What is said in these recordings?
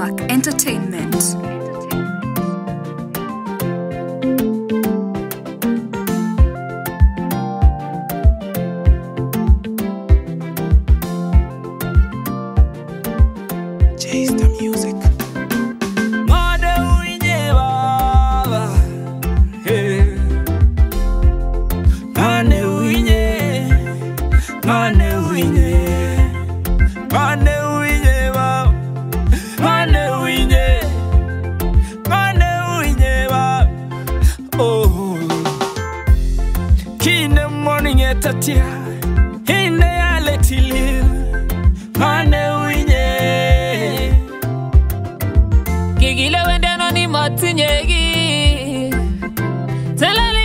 Entertainment. Chase the music. morning at a tear, etatia ine yale tilil mane winye kigile wendeno ni motinyegi telele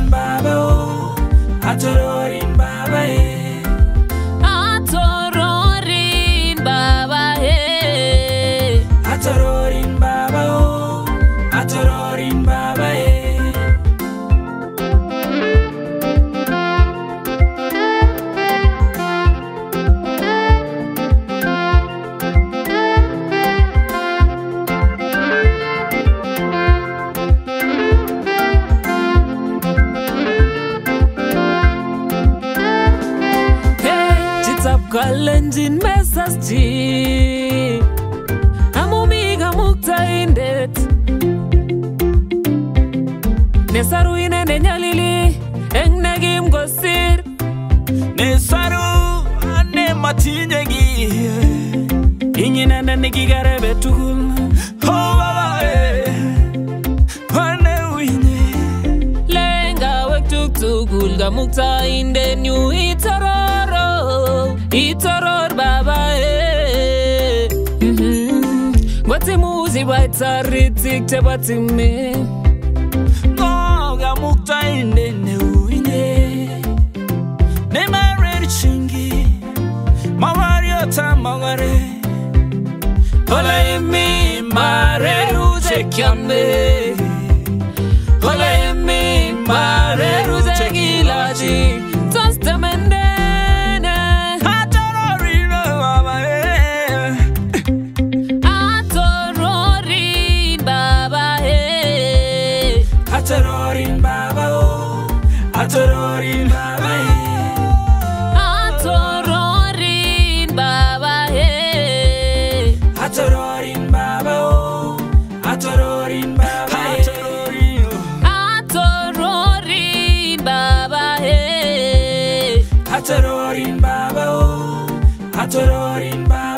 atororin baba o oh, atororin baba e kalenjin mesas ji amumiga mukta indet nesaru inene nyalili eng negim gosir nesaru ane matinye gi inginene nikigarebe tugul eh. Mukta in the new itarar itoror baba e eh. mm-hmm. ngoti muzi vaitsaritsik tevatsime koga muktaine neuine nemareritshingi mavariotamaware holaimi mareruzekyambe holaimi mareruzekilaji atororin babao atororin babae Atororin baba, oh, eh. atororin baba.